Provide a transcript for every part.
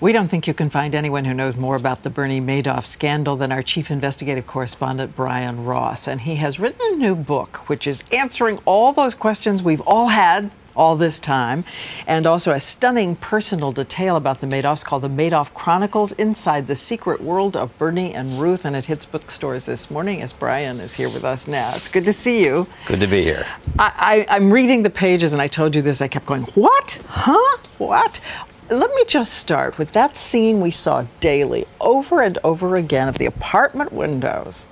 We don't think you can find anyone who knows more about the Bernie Madoff scandal than our chief investigative correspondent, Brian Ross. And he has written a new book, which is answering all those questions we've all had all this time, and also a stunning personal detail about the Madoffs called The Madoff Chronicles Inside the Secret World of Bernie and Ruth. And it hits bookstores this morning as Brian is here with us now. It's good to see you. Good to be here. I, I, I'm reading the pages, and I told you this. I kept going, What? Huh? What? Let me just start with that scene we saw daily, over and over again, of the apartment windows.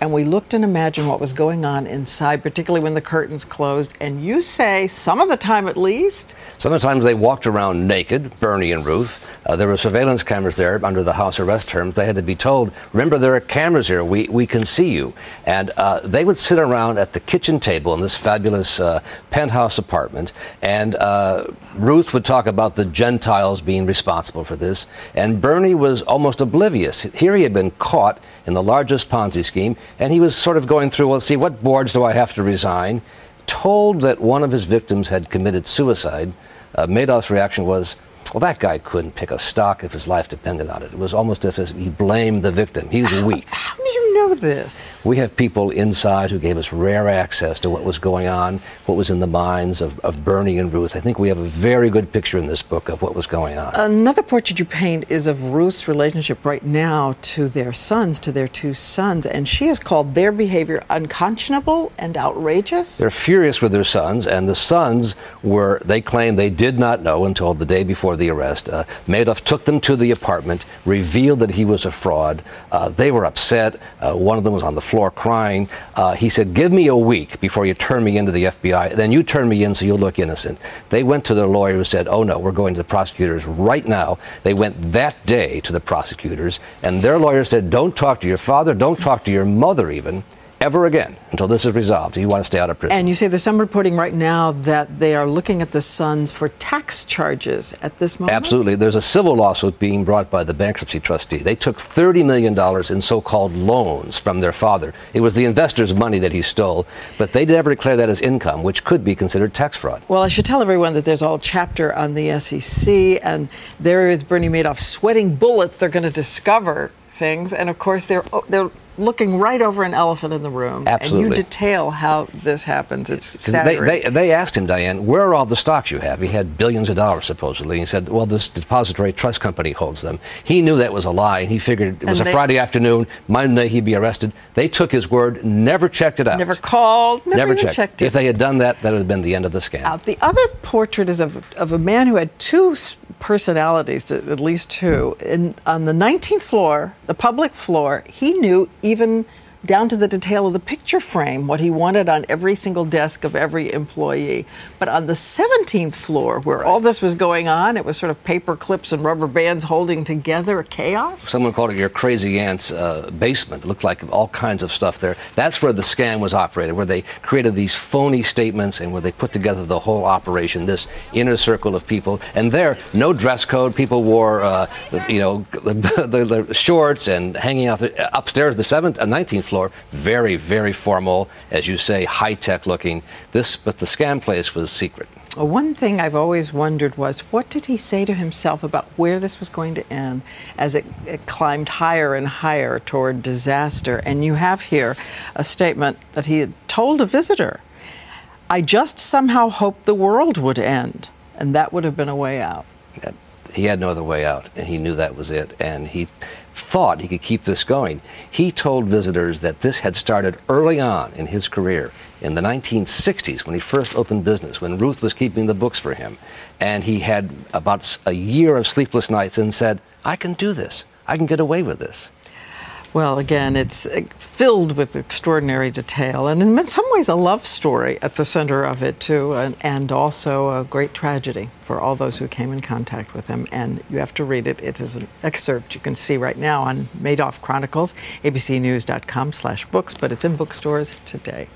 And we looked and imagined what was going on inside, particularly when the curtains closed. And you say, some of the time at least, Sometimes they walked around naked, Bernie and Ruth. Uh, there were surveillance cameras there under the house arrest terms. They had to be told, remember, there are cameras here. We, we can see you. And uh, they would sit around at the kitchen table in this fabulous uh, penthouse apartment. And uh, Ruth would talk about the Gentiles being responsible for this. And Bernie was almost oblivious. Here he had been caught in the largest Ponzi scheme. And he was sort of going through, well, see, what boards do I have to resign? Told that one of his victims had committed suicide, uh, Madoff's reaction was, well, that guy couldn't pick a stock if his life depended on it. It was almost as if he blamed the victim. He was weak. how did you know this? We have people inside who gave us rare access to what was going on, what was in the minds of, of Bernie and Ruth. I think we have a very good picture in this book of what was going on. Another portrait you paint is of Ruth's relationship right now to their sons, to their two sons, and she has called their behavior unconscionable and outrageous. They're furious with their sons, and the sons were, they claim they did not know until the day before the arrest. Uh, Madoff took them to the apartment, revealed that he was a fraud. Uh, they were upset. Uh, one of them was on the floor crying. Uh, he said, Give me a week before you turn me into the FBI. Then you turn me in so you'll look innocent. They went to their lawyer who said, Oh no, we're going to the prosecutors right now. They went that day to the prosecutors, and their lawyer said, Don't talk to your father, don't talk to your mother even. Ever again until this is resolved. You want to stay out of prison. And you say there's some reporting right now that they are looking at the sons for tax charges at this moment? Absolutely. There's a civil lawsuit being brought by the bankruptcy trustee. They took $30 million in so called loans from their father. It was the investor's money that he stole, but they never declared that as income, which could be considered tax fraud. Well, I should tell everyone that there's a whole chapter on the SEC, and there is Bernie Madoff sweating bullets. They're going to discover things, and of course, they're oh, they're looking right over an elephant in the room. Absolutely. And you detail how this happens. It's 'Cause They, staggering. they, they asked him, Diane, where are all the stocks you have? He had billions of dollars, supposedly. He said, well, this depository trust company holds them. He knew that was a lie, and he figured it was And a they- Friday afternoon, Monday he'd be arrested. They took his word, never checked it out. never called, never, even checked. checked it. If they had done that, that would have been the end of the scam. out. The other portrait is of, of a man who had two personalities, at least two. And on the 19th floor, the public floor, he knew even down to the detail of the picture frame what he wanted on every single desk of every employee. But on the 17th floor, where all this was going on, it was sort of paper clips and rubber bands holding together a chaos. Someone called it your crazy aunt's uh, basement. It looked like all kinds of stuff there. That's where the scam was operated, where they created these phony statements and where they put together the whole operation, this inner circle of people. And there, no dress code. People wore, uh, the, you know, the, the, the shorts and hanging out upstairs, the seventh and nineteenth floor. Very, very formal, as you say, high tech looking. This, but the scam place was secret. One thing I've always wondered was what did he say to himself about where this was going to end as it, it climbed higher and higher toward disaster? And you have here a statement that he had told a visitor I just somehow hoped the world would end, and that would have been a way out. he had no other way out, and he knew that was it. And he thought he could keep this going. He told visitors that this had started early on in his career, in the 1960s, when he first opened business, when Ruth was keeping the books for him. And he had about a year of sleepless nights and said, I can do this. I can get away with this. Well, again, it's uh, filled with extraordinary detail, and in some ways, a love story at the center of it, too, and, and also a great tragedy for all those who came in contact with him. And you have to read it. It is an excerpt you can see right now on Madoff Chronicles, abcnews.com slash books, but it's in bookstores today.